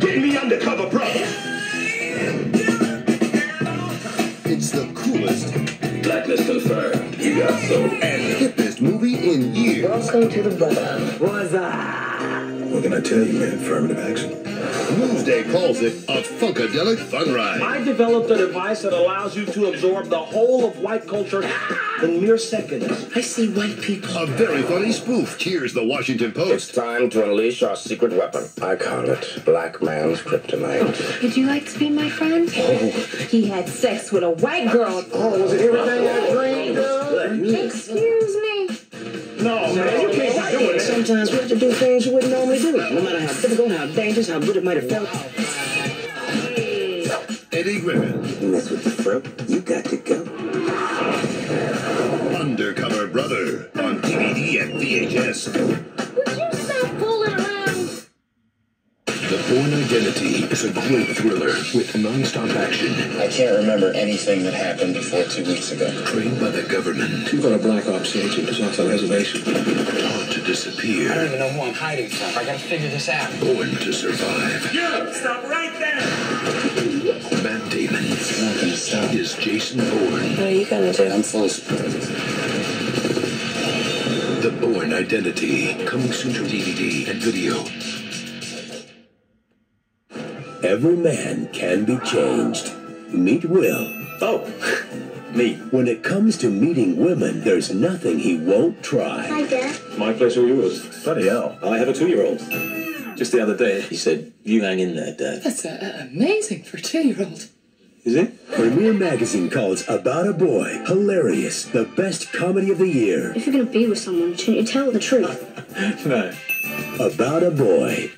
Get me undercover, brother. It's the coolest Blacklist confirmed. You got soul. and hippest movie in years. Welcome to the brotherhood. What's up? What can I tell you, man? Affirmative action. Newsday calls it a funkadelic fun ride. I developed a device that allows you to absorb the whole of white culture in mere seconds. I see white people. A very funny spoof cheers the Washington Post. It's time to unleash our secret weapon. I call it Black Man's Kryptonite. Would you like to be my friend? Oh. He had sex with a white girl. Oh, was it everything I dreamed of? Excuse me. No, man, Sometimes we have to do things you wouldn't normally do, no matter how difficult, how dangerous, how good it might have felt. Eddie Griffin, You mess with the fro, you got to go. Undercover Brother on DVD and VHS. Bourne Identity is a great thriller with non-stop action. I can't remember anything that happened before two weeks ago. Trained by the government, You've got a black ops agent who's off the reservation. taught to disappear, I don't even know who I'm hiding from. I gotta figure this out. born to survive. You stop right there. Matt Damon I'm not gonna stop. is Jason Bourne. What are you gonna do? I'm full of surprises. The Bourne Identity, coming soon to DVD and video. Every man can be changed. Meet Will. Oh, me. When it comes to meeting women, there's nothing he won't try. Hi, Dad. My pleasure, yours. Bloody hell. I have a two-year-old. Just the other day, he said, "You hang in there, Dad." That's uh, amazing for a two-year-old. Is it? Premiere Magazine calls About a Boy hilarious, the best comedy of the year. If you're gonna be with someone, shouldn't you tell the truth? No. About a Boy.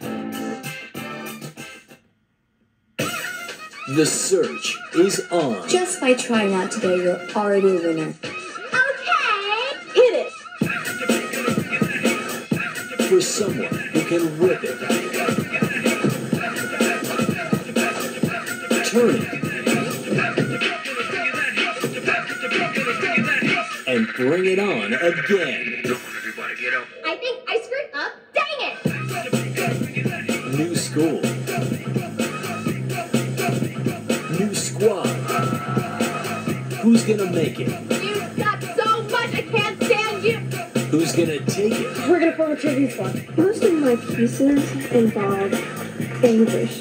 The search is on. Just by trying out today, you're already a winner. Okay. Hit it. For someone who can rip it, turn it, and bring it on again. I think I screwed up. Dang it. New school. Who's gonna make it? You've got so much. I can't stand you. Who's gonna take it? We're gonna form a TV squad. Most of my pieces involve anguish,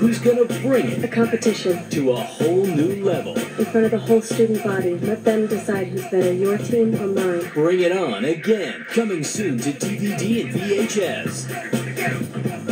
Who's gonna bring it? a it competition to a whole new level? in front of the whole student body. Let them decide who's better, your team or mine. Bring it on again. Coming soon to DVD and VHS.